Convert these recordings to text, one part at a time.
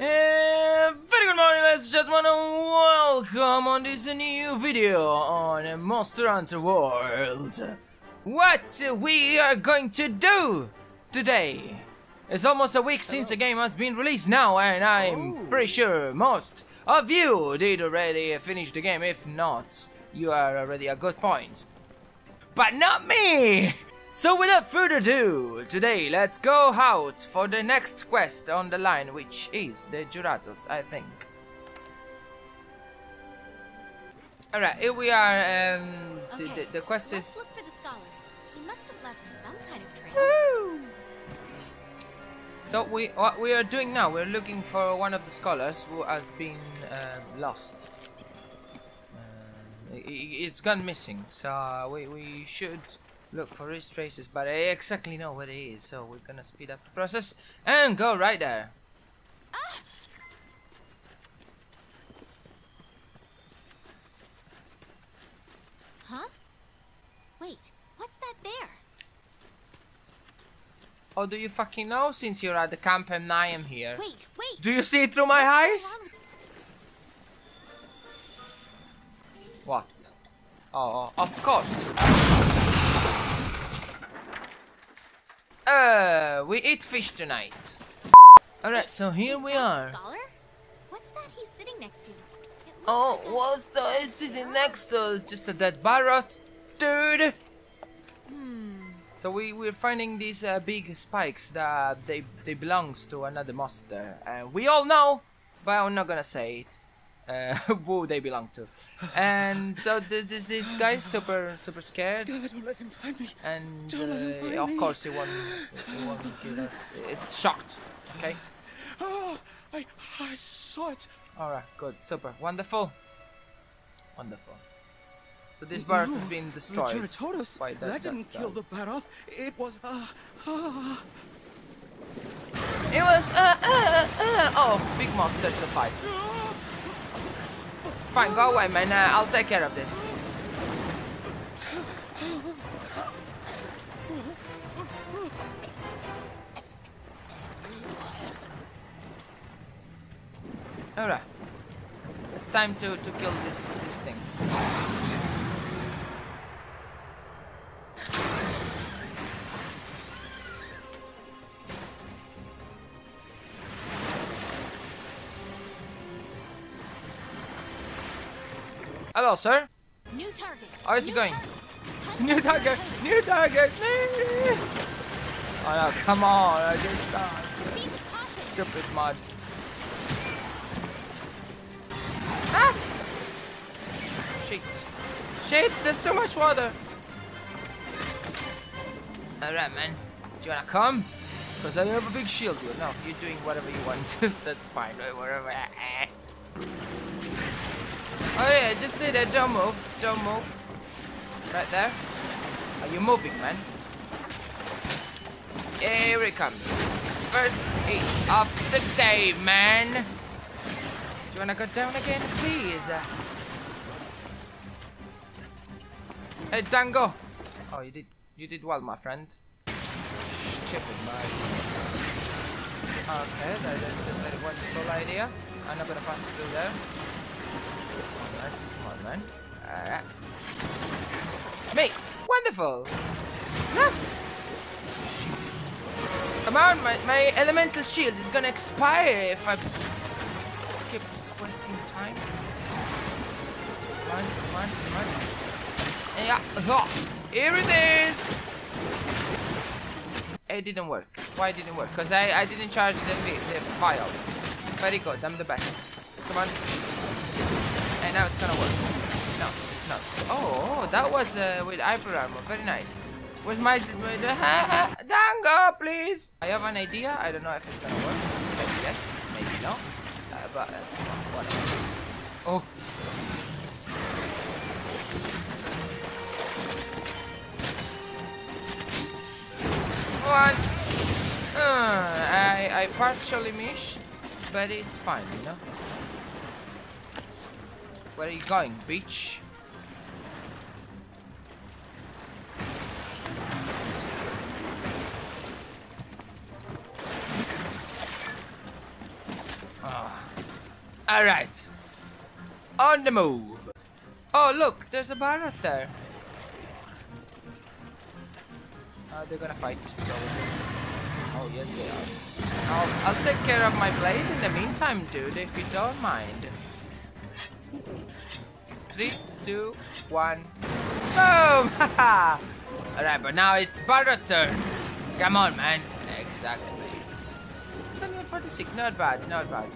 Uh, very good morning ladies and gentlemen and welcome on this new video on Monster Hunter World. What we are going to do today. It's almost a week since the game has been released now and I'm pretty sure most of you did already finish the game. If not, you are already a good point. But not me! So without further ado, today let's go out for the next quest on the line, which is the Juratos, I think. Alright, here we are, um, the, Okay, the, the quest let's is... look for the scholar. He must have left some kind of trail. Woo! So we what we are doing now, we're looking for one of the scholars who has been um, lost. I- it's gone missing, so we, we should look for his traces, but I exactly know where he is, so we're gonna speed up the process and go right there. Ah. Huh? Wait, what's that there? Oh, do you fucking know since you're at the camp and I am here? Wait, wait. Do you see it through my eyes? What? Oh, of course. Uh, we eat fish tonight. Alright, so here we are. Scholar? What's that he's sitting next to? It Oh, what's the is sitting next to us? Just a dead Barroth, dude. So we we're finding these uh, big spikes that they they belongs to another monster. Uh, we all know, but I'm not gonna say it. Uh, who they belong to. And so this this this guy's super super scared, God, don't let him find me. and Don't let him uh, of course he won't he won't kill us. It's shocked. Okay. Oh, I, I saw it. All right. Good. Super. Wonderful. Wonderful. So this bird has been destroyed. told us by that- that, that didn't kill guy. the Barroth. It was uh, uh, It was uh uh uh oh big monster to fight. Fine, go away, man. Uh, I'll take care of this. Alright. It's time to, to kill this this thing. Hello, sir. New target. How is it going? target. New target! New target! Oh no, come on! I just died. Proceed with caution. Stupid mud. Ah! Shit. Shit, there's too much water. Alright, man. Do you wanna come? Because I have a big shield here. No, you're doing whatever you want. That's fine. Whatever. Oh yeah, just do that. Don't move. Don't move. Right there. Are you moving, man? Here it comes. First hit of the day, man. Do you wanna go down again, please? Hey, Dango. Oh, you did. You did well, my friend. Stupid mate. Okay, that, that's a very wonderful idea. I'm not gonna pass through there. Come on, man. Alright. Mace! Wonderful! Ah. Come on, my, my elemental shield is gonna expire if I keep wasting time. Come on, come on, come on. Yeah, ah, here it is! It didn't work. Why didn't work? Because I, I didn't charge the, the vials. Very good, I'm the best. Come on. Now it's gonna work. No, it's not. Oh, oh, that was uh, with hyper armor. Very nice. With my, with Dango, please. I have an idea. I don't know if it's gonna work. Maybe yes, maybe no. Uh, but uh, whatever. Oh. One. Uh, I I partially miss, but it's fine, you know. Where are you going, bitch? Alright. On the move. Oh, look, there's a Barroth there. Uh, they're gonna fight. Oh, yes, they are. I'll, I'll take care of my blade in the meantime, dude, if you don't mind. Three, two, one. Boom! Alright, but now it's Barroth's turn. Come on, man. Exactly. 46, not bad, not bad.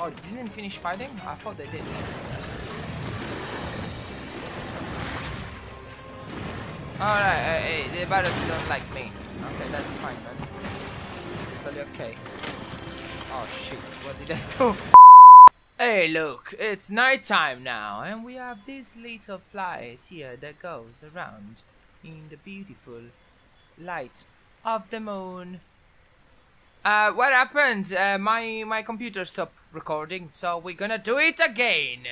Oh, they didn't finish fighting? I thought they did. Alright, uh, hey, the Barroth don't like me. Okay, that's fine, man. Totally okay. Oh shit, what did I do? Hey look, it's nighttime now and we have these little flies here that goes around in the beautiful light of the moon. Uh, what happened? Uh, my my computer stopped recording, so we're gonna do it again.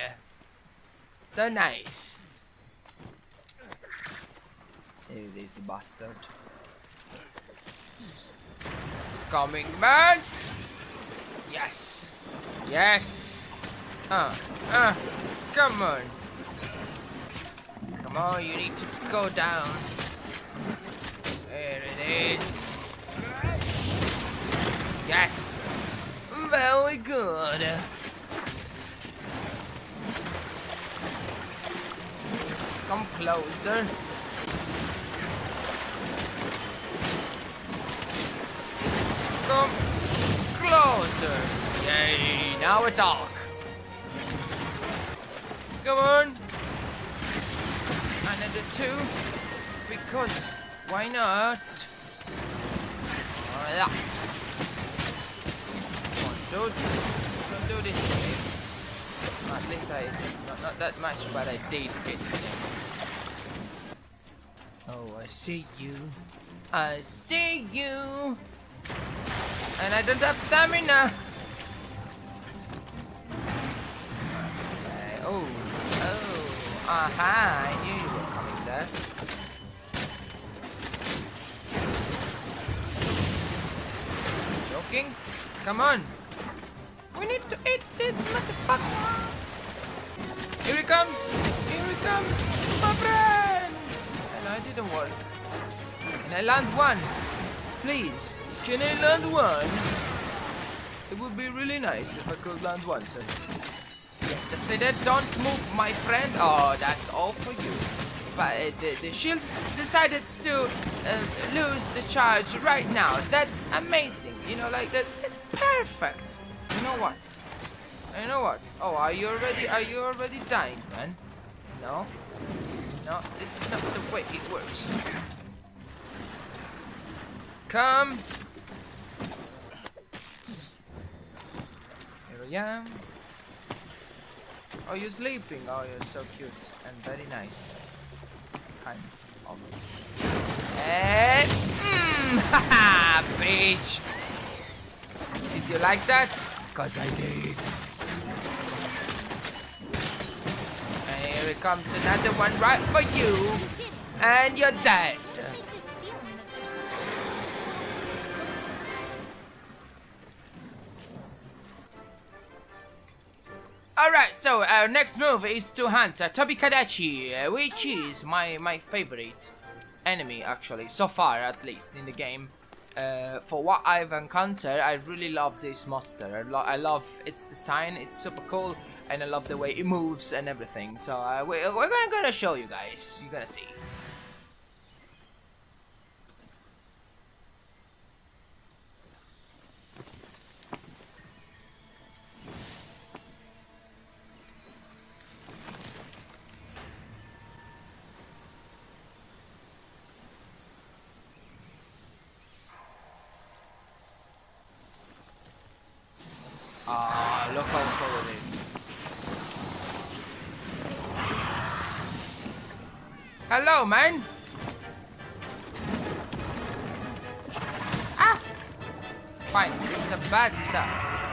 So nice. There it is, the bastard. Coming, man. Yes. Yes. Uh, uh, come on. Come on, you need to go down. There it is. Yes. Very good. Come closer. Come closer. Yay, now it's talk. Come on. Another two. Because why not? Oh. Come on, dude. Don't do this to me. At least I, not, not that much, but I did hit him. Oh, I see you. I see you. And I don't have stamina. Okay. Oh, aha! I knew you were coming there. Joking? Come on. We need to eat this motherfucker. Here he comes. Here he comes. My friend. And I didn't work. Can I land one? Please. Can I land one? It would be really nice if I could land one, sir. Just that. Don't move, my friend. Oh, that's all for you. But uh, the, the shield decided to uh, lose the charge right now. That's amazing. You know, like that's that's perfect. You know what? You know what? Oh, are you already? Are you already dying, man? No. No, this is not the way it works. Come. Here. Oh, you're sleeping. Oh, you're so cute and very nice. Kind of. Eh? Mm, bitch. Did you like that? Cause I did. And here comes another one right for you. And you're dead. So our next move is to hunt uh, Tobi Kadachi, uh, which is my, my favorite enemy, actually, so far at least in the game. Uh, for what I've encountered, I really love this monster. I, lo I love its design, it's super cool, and I love the way it moves and everything. So uh, we we're gonna, gonna show you guys, you're gonna see. Hello, man. Ah! Fine, this is a bad start.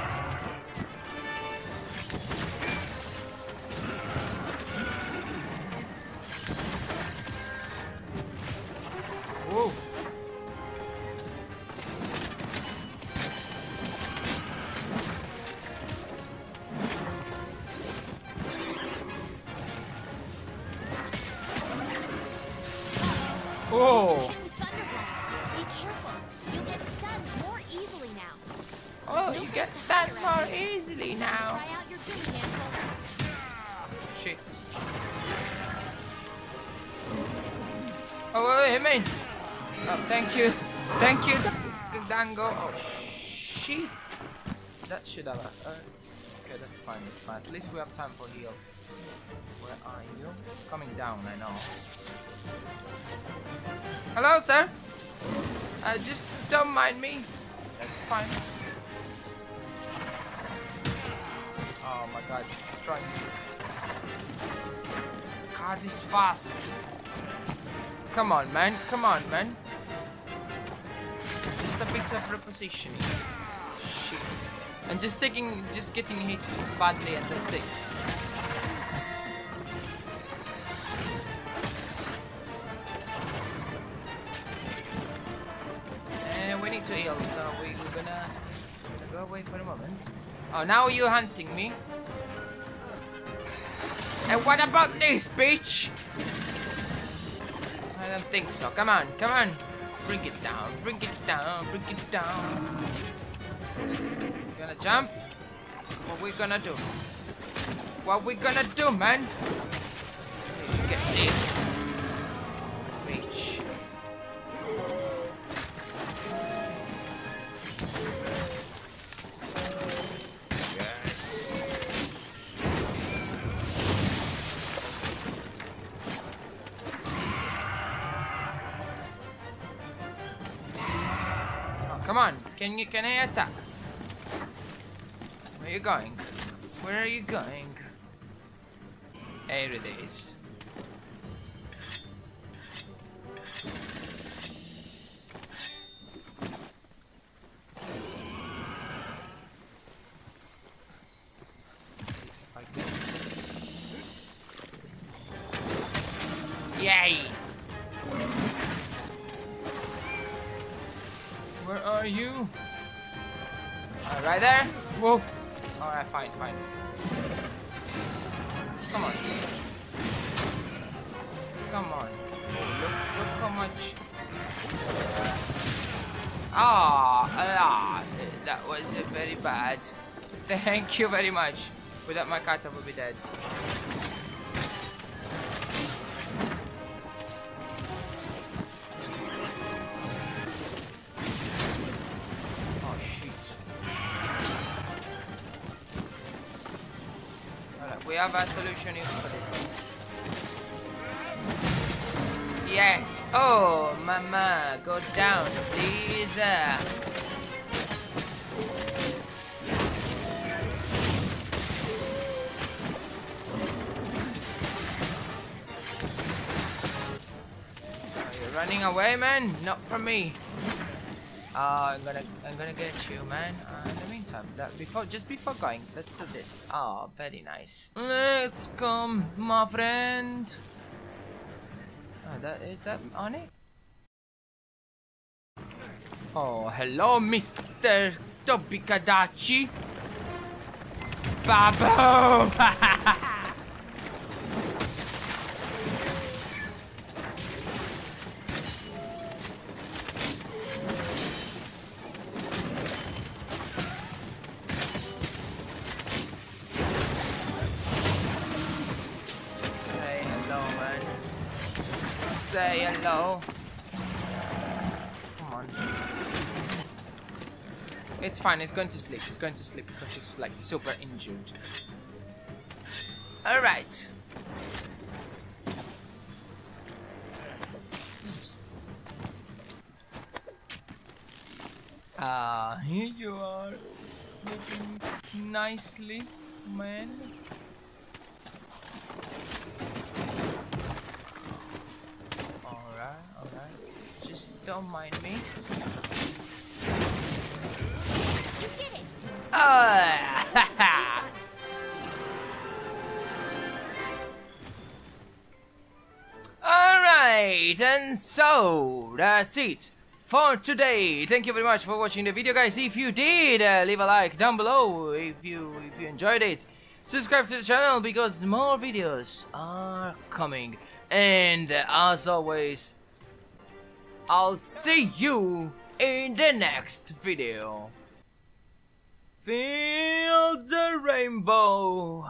Shit. Oh, wait, man. Oh, thank you. Thank you, Dango. Oh, shit. That should have hurt. Okay, that's fine, that's fine. At least we have time for heal. Where are you? It's coming down, I know. Hello, sir. Uh, just don't mind me. That's fine. Oh my god, it's destroying me. God is fast. Come on, man. Come on, man. Just a bit of repositioning. Shit. And just taking, just getting hit badly, and that's it. And we need to heal, so we, we're gonna go away for a moment. Oh, now you're hunting me. What about this, bitch? I don't think so. Come on, come on. Bring it down, bring it down, bring it down. Gonna jump? What we gonna do? What we gonna do, man? Get this. Come on. Can you can I attack? Where are you going? Where are you going? There it is. Yay! Are you? Uh, right there? Whoa! Alright, fine, fine. Come on. Come on. Oh, look, look how much. Ah, ah, that was very bad. Thank you very much. Without my cat, I would be dead. We have a solution for this one. Yes! Oh, mama, go down, please. Uh, Are you running away, man? Not from me. Uh, I'm gonna, I'm gonna get you, man. Uh, meantime, that before, just before going, let's do this. Oh, very nice. Let's come, my friend. Oh, that is that on it? Oh, hello, Mr. Tobi Kadachi. Babu! Come on. It's fine, it's going to sleep. It's going to sleep because it's like super injured. Alright. Ah, here you are. Sleeping nicely, man. Alright, alright. Don't mind me. Ah! Alright, and so that's it for today. Thank you very much for watching the video, guys. If you did, uh, leave a like down below if you if you enjoyed it. Subscribe to the channel because more videos are coming. And uh, as always, I'll see you in the next video. Feel the rainbow.